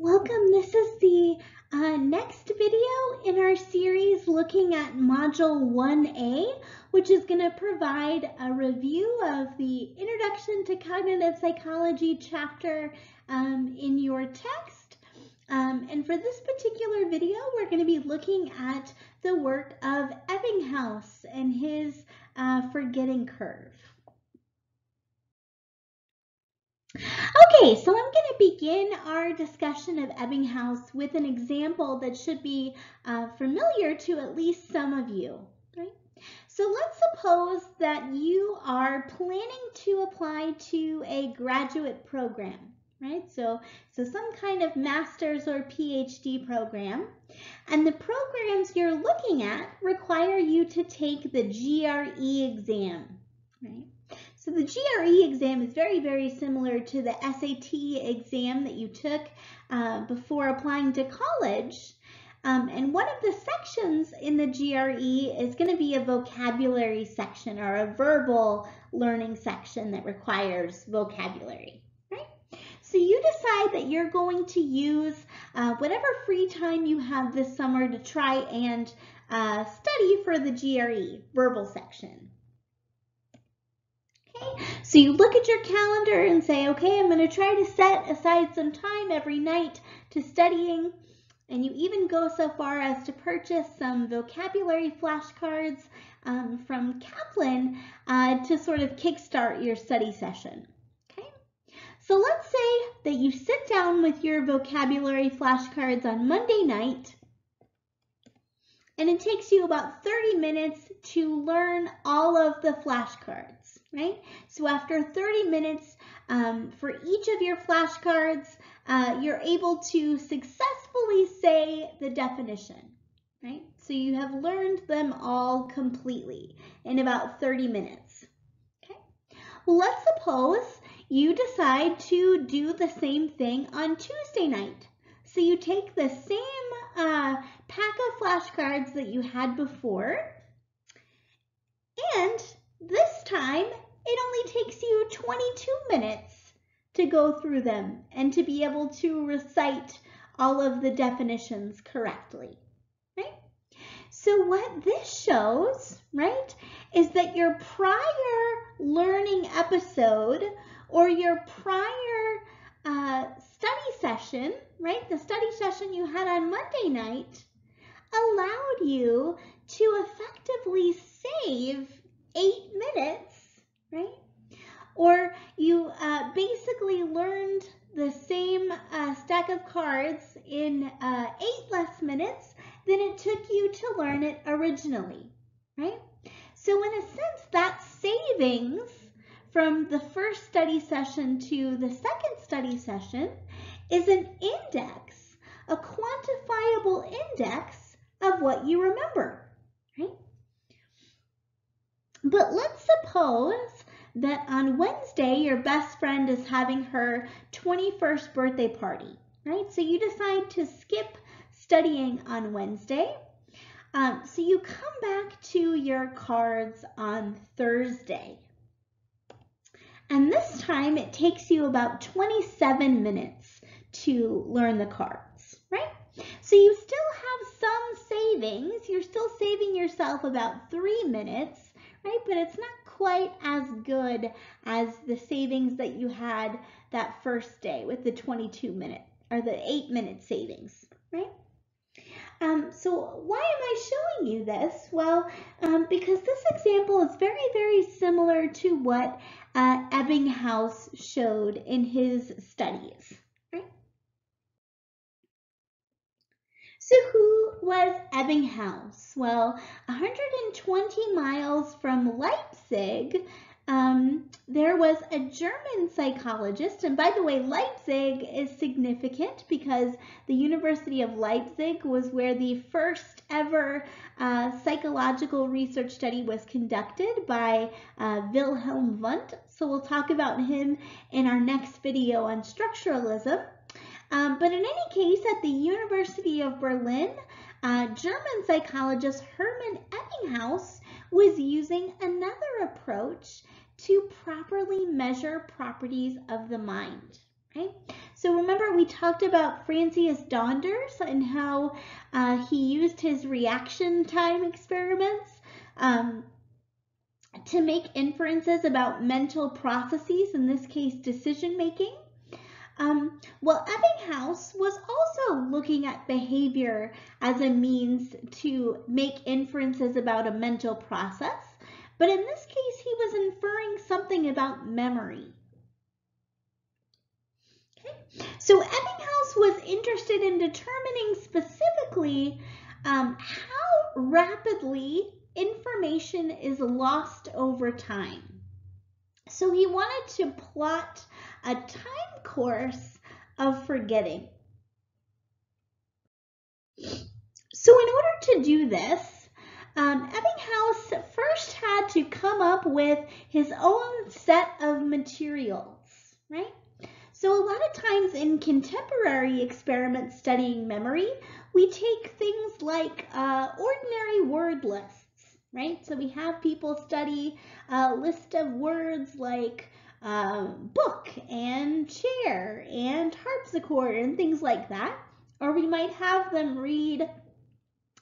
Welcome. This is the uh, next video in our series looking at Module 1A, which is going to provide a review of the Introduction to Cognitive Psychology chapter um, in your text. Um, and for this particular video, we're going to be looking at the work of Ebbinghaus and his uh, forgetting curve. Okay, so I'm going to begin our discussion of Ebbinghaus with an example that should be uh, familiar to at least some of you. Right? So let's suppose that you are planning to apply to a graduate program, right? So, so some kind of master's or PhD program. And the programs you're looking at require you to take the GRE exam, right? So the GRE exam is very, very similar to the SAT exam that you took uh, before applying to college. Um, and one of the sections in the GRE is going to be a vocabulary section or a verbal learning section that requires vocabulary. Right? So you decide that you're going to use uh, whatever free time you have this summer to try and uh, study for the GRE verbal section. So you look at your calendar and say, okay, I'm going to try to set aside some time every night to studying. And you even go so far as to purchase some vocabulary flashcards um, from Kaplan uh, to sort of kickstart your study session. Okay, so let's say that you sit down with your vocabulary flashcards on Monday night and it takes you about 30 minutes to learn all of the flashcards right? So after 30 minutes um, for each of your flashcards, uh, you're able to successfully say the definition, right? So you have learned them all completely in about 30 minutes. Okay. Well, let's suppose you decide to do the same thing on Tuesday night. So you take the same uh, pack of flashcards that you had before, and this time, it only takes you 22 minutes to go through them and to be able to recite all of the definitions correctly, right? So what this shows, right, is that your prior learning episode or your prior uh, study session, right, the study session you had on Monday night, allowed you to effectively save eight minutes, right? Or you uh, basically learned the same uh, stack of cards in uh, eight less minutes than it took you to learn it originally, right? So in a sense, that savings from the first study session to the second study session is an index, a quantifiable index of what you remember, right? But let's suppose that on Wednesday, your best friend is having her 21st birthday party, right? So you decide to skip studying on Wednesday. Um, so you come back to your cards on Thursday. And this time it takes you about 27 minutes to learn the cards, right? So you still have some savings. You're still saving yourself about three minutes right? But it's not quite as good as the savings that you had that first day with the 22 minute or the eight minute savings, right? Um, so why am I showing you this? Well, um, because this example is very, very similar to what uh, Ebbinghaus showed in his studies. So who was Ebbinghaus? Well, 120 miles from Leipzig, um, there was a German psychologist, and by the way, Leipzig is significant because the University of Leipzig was where the first ever uh, psychological research study was conducted by uh, Wilhelm Wundt. So we'll talk about him in our next video on structuralism. Um, but in any case, at the University of Berlin, uh, German psychologist Hermann Ebbinghaus was using another approach to properly measure properties of the mind. Right? So remember we talked about Francis Donders and how uh, he used his reaction time experiments um, to make inferences about mental processes, in this case decision making. Um, well, Ebbinghaus was also looking at behavior as a means to make inferences about a mental process, but in this case, he was inferring something about memory. Okay. So Ebbinghaus was interested in determining specifically um, how rapidly information is lost over time. So he wanted to plot a time course of forgetting. So in order to do this, um, Ebbinghaus first had to come up with his own set of materials, right? So a lot of times in contemporary experiments studying memory, we take things like uh, ordinary word lists, right? So we have people study a list of words like um, book and chair and harpsichord and things like that. Or we might have them read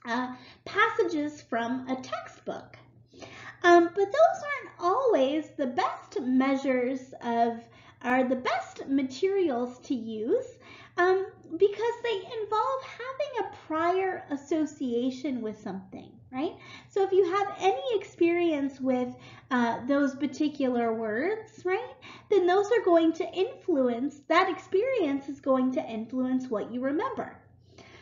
uh, passages from a textbook. Um, but those aren't always the best measures of, are the best materials to use um, because they involve having a prior association with something, right? So if you have any experience with uh, those particular words, right, then those are going to influence, that experience is going to influence what you remember.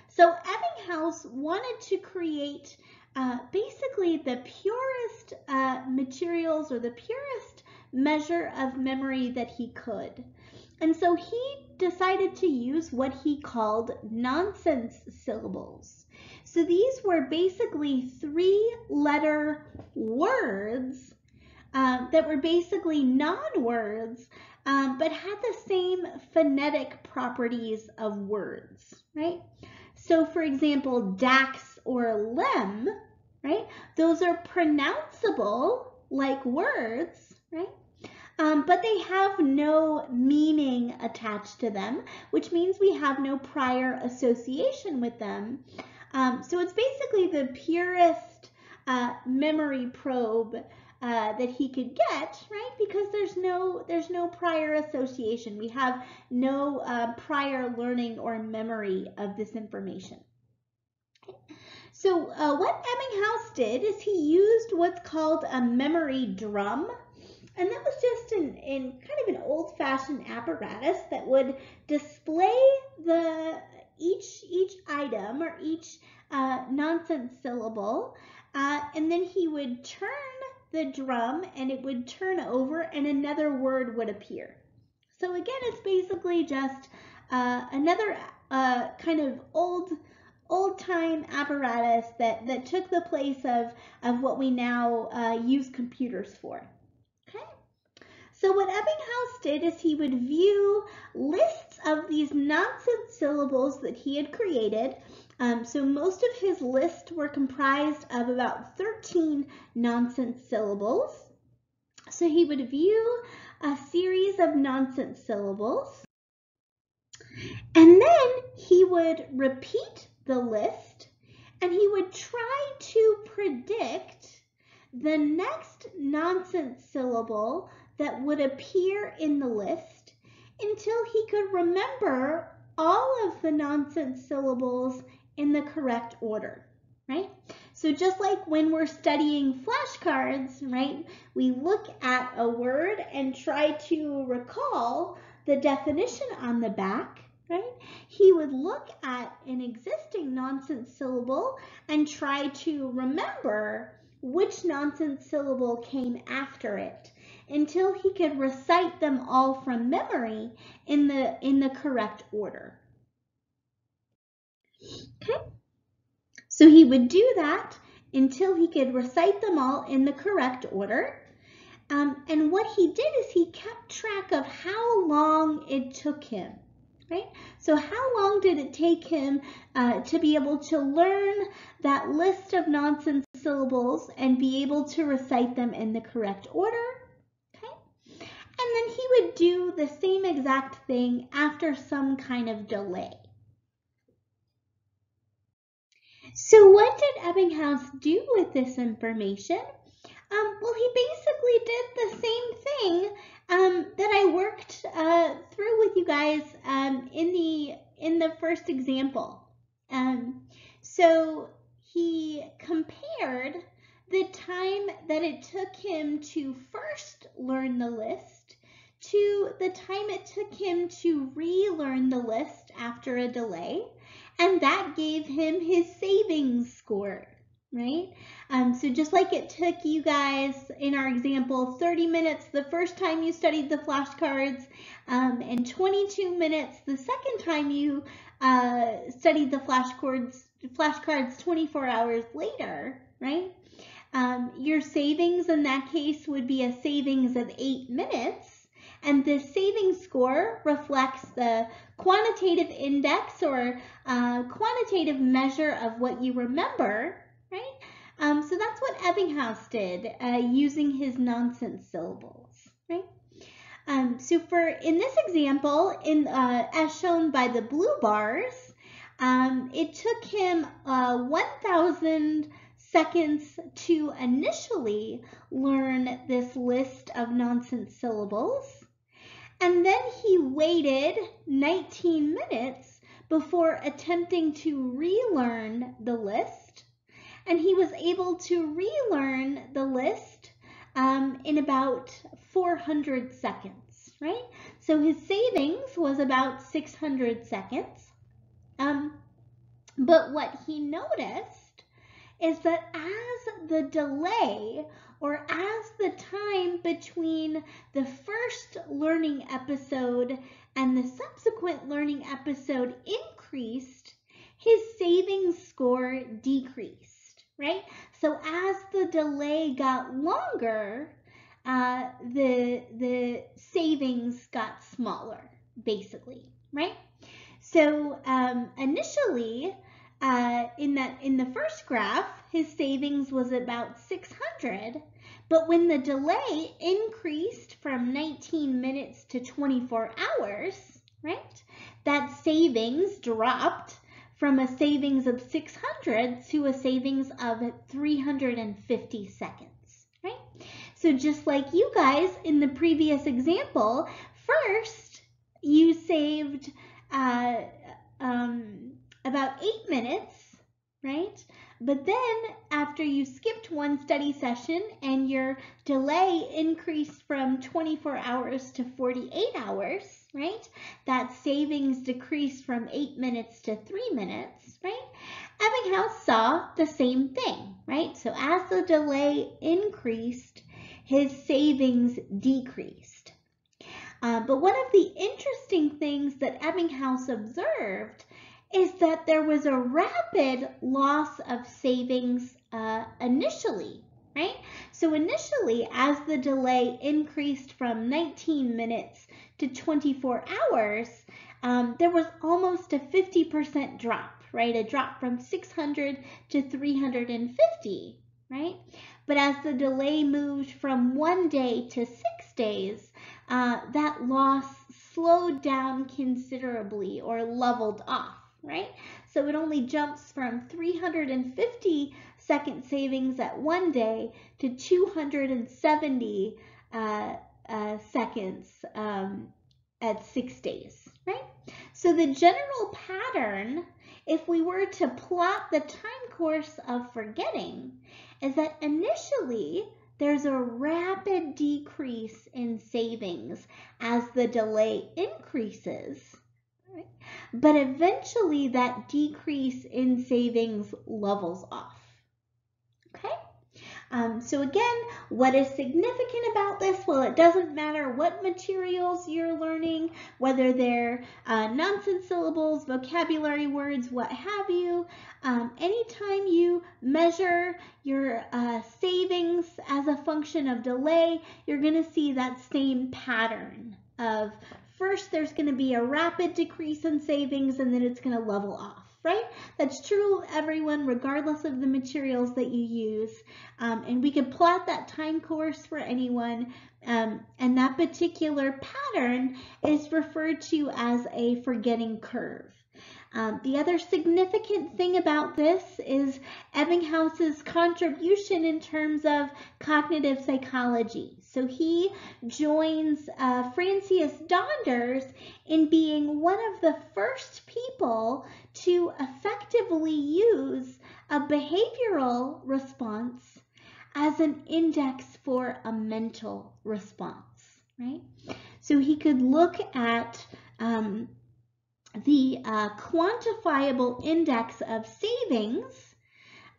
So Ebbinghaus wanted to create uh, basically the purest uh, materials or the purest measure of memory that he could. And so he decided to use what he called nonsense syllables. So these were basically three letter words um, that were basically non-words, um, but had the same phonetic properties of words, right? So for example, dax or lem, right? Those are pronounceable like words, right? Um, but they have no meaning attached to them, which means we have no prior association with them. Um, so it's basically the purest uh, memory probe uh, that he could get, right? Because there's no there's no prior association. We have no uh, prior learning or memory of this information. So uh, what Ebbinghaus did is he used what's called a memory drum. And that was just in, in kind of an old-fashioned apparatus that would display the each each item or each uh, nonsense syllable, uh, and then he would turn the drum and it would turn over and another word would appear. So again, it's basically just uh, another uh, kind of old old time apparatus that, that took the place of, of what we now uh, use computers for. So what Ebbinghaus did is he would view lists of these nonsense syllables that he had created. Um, so most of his list were comprised of about 13 nonsense syllables. So he would view a series of nonsense syllables. And then he would repeat the list and he would try to predict the next nonsense syllable that would appear in the list until he could remember all of the nonsense syllables in the correct order, right? So just like when we're studying flashcards, right, we look at a word and try to recall the definition on the back, right? He would look at an existing nonsense syllable and try to remember which nonsense syllable came after it until he could recite them all from memory in the, in the correct order. Okay, so he would do that until he could recite them all in the correct order. Um, and what he did is he kept track of how long it took him right? So how long did it take him uh, to be able to learn that list of nonsense syllables and be able to recite them in the correct order? And then he would do the same exact thing after some kind of delay. So what did Ebbinghaus do with this information? Um, well, he basically did the same thing um, that I worked uh, through with you guys um, in the in the first example. Um, so he compared the time that it took him to first learn the list to the time it took him to relearn the list after a delay, and that gave him his savings score, right? Um, so just like it took you guys in our example 30 minutes the first time you studied the flashcards um, and 22 minutes the second time you uh, studied the flashcards, flashcards 24 hours later, right? Um, your savings in that case would be a savings of eight minutes. And the savings score reflects the quantitative index or uh, quantitative measure of what you remember, right? Um, so that's what Ebbinghaus did uh, using his nonsense syllables, right? Um, so for in this example, in uh, as shown by the blue bars, um, it took him uh, 1,000 seconds to initially learn this list of nonsense syllables. And then he waited 19 minutes before attempting to relearn the list. And he was able to relearn the list um, in about 400 seconds, right? So his savings was about 600 seconds. Um, but what he noticed is that as the delay or as the time between the first learning episode and the subsequent learning episode increased, his savings score decreased, right? So as the delay got longer, uh, the, the savings got smaller, basically, right? So um, initially, uh, in that in the first graph, his savings was about 600, but when the delay increased from 19 minutes to 24 hours, right, that savings dropped from a savings of 600 to a savings of 350 seconds, right? So just like you guys in the previous example, first you saved uh, um, about eight minutes, right? But then after you skipped one study session and your delay increased from 24 hours to 48 hours, right? That savings decreased from eight minutes to three minutes, right? Ebbinghaus saw the same thing, right? So as the delay increased, his savings decreased. Uh, but one of the interesting things that Ebbinghaus observed is that there was a rapid loss of savings uh, initially, right? So initially, as the delay increased from 19 minutes to 24 hours, um, there was almost a 50% drop, right? A drop from 600 to 350, right? But as the delay moved from one day to six days, uh, that loss slowed down considerably or leveled off, right? So it only jumps from 350 second savings at one day to 270 uh, uh, seconds um, at six days, right? So the general pattern, if we were to plot the time course of forgetting, is that initially there's a rapid decrease in savings as the delay increases. But eventually that decrease in savings levels off. Okay? Um, so again, what is significant about this? Well, it doesn't matter what materials you're learning, whether they're uh, nonsense syllables, vocabulary words, what have you. Um, anytime you measure your uh, savings as a function of delay, you're going to see that same pattern of first there's going to be a rapid decrease in savings and then it's going to level off, right? That's true of everyone, regardless of the materials that you use. Um, and we could plot that time course for anyone. Um, and that particular pattern is referred to as a forgetting curve. Um, the other significant thing about this is Ebbinghaus's contribution in terms of cognitive psychology. So he joins uh, Francis Donders in being one of the first people to effectively use a behavioral response as an index for a mental response, right? So he could look at um, the uh, quantifiable index of savings,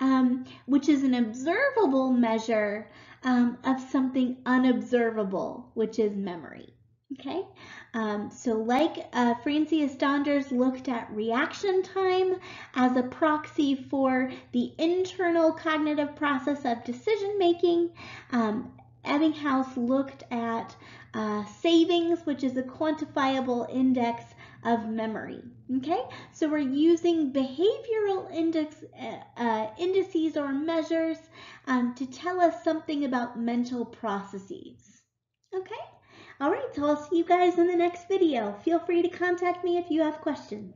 um, which is an observable measure um, of something unobservable, which is memory. Okay, um, so like uh, Francis Donders looked at reaction time as a proxy for the internal cognitive process of decision making, um, Ebbinghaus looked at uh, savings, which is a quantifiable index of memory. Okay, so we're using behavioral index, uh, uh, indices or measures um, to tell us something about mental processes. Okay, all right, so I'll see you guys in the next video. Feel free to contact me if you have questions.